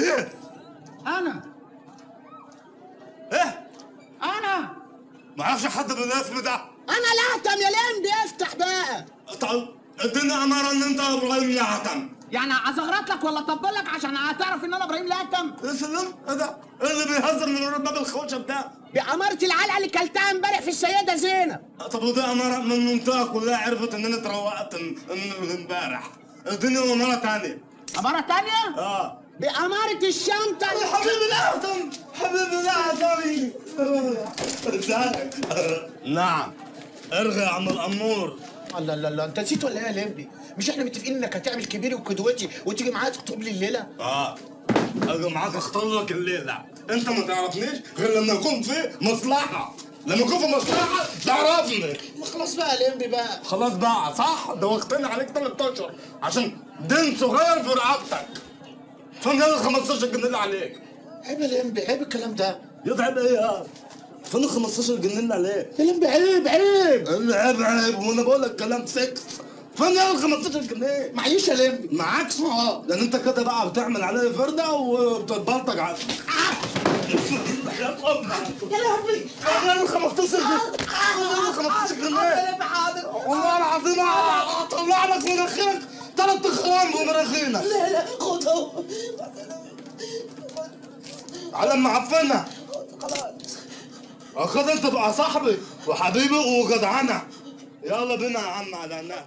مين؟ أنا إيه؟ أنا ما أعرفش حد بالاسم ده أنا الأعتم يا لمبي افتح بقى طب اديني أمارة إن أنت إبراهيم الأعتم يعني أزغرط لك ولا أطبل لك عشان هتعرف إن أنا إبراهيم الأعتم؟ يا إيه سلام إيه ده؟ إيه اللي بيهزر من باب الخوشة ده؟ بأمارة العلقة اللي كلتها امبارح في السيدة زينب طب ودي أمارة من المنطقة كلها عرفت إن أنا اتروقت امبارح اديني أمارة تانية أمارة تانية؟ آه. بأمارة الشنطة حبيبي الاعظم حبيبي الاعظم ازيك نعم. ارغي يا عم الأمور. الله الله الله. انت نسيت ولا إيه يا لمبي؟ مش إحنا متفقين إنك هتعمل كبيري وقدوتي وتيجي معايا تخطب لي الليلة؟ آه. أجي معاك اختار لك الليلة. أنت ما تعرفنيش غير لما يكون في مصلحة. لما يكون في مصلحة تعرفني. ما خلاص بقى يا لمبي بقى. خلاص بقى صح؟ دوختني عليك ثلاث اشهر عشان دين صغير في رقبتك. فين ال 15 جنيه اللي عليك. عيب يا لمبي عيب الكلام ده. يتعب إيه يا فين ال 15 جنيه اللي عليك. يا لمبي عيب عيب. عيب عيب وأنا بقول لك كلام سكس فين ال 15 جنيه. معيش يا لمبي معاكش؟ آه. لأن انت كده بقى بتعمل عليه فردة وبتتبلطج على يا لهوي أنا ال 15 جنيه أنا ال 15 جنيه والله العظيم اطلع لك ثلاث اخوان بمناخيرنا لا لا خدهم على ما عفنا اخد انت بقى صاحبي وحبيبي وجدعنه يلا بينا يا عم على النهر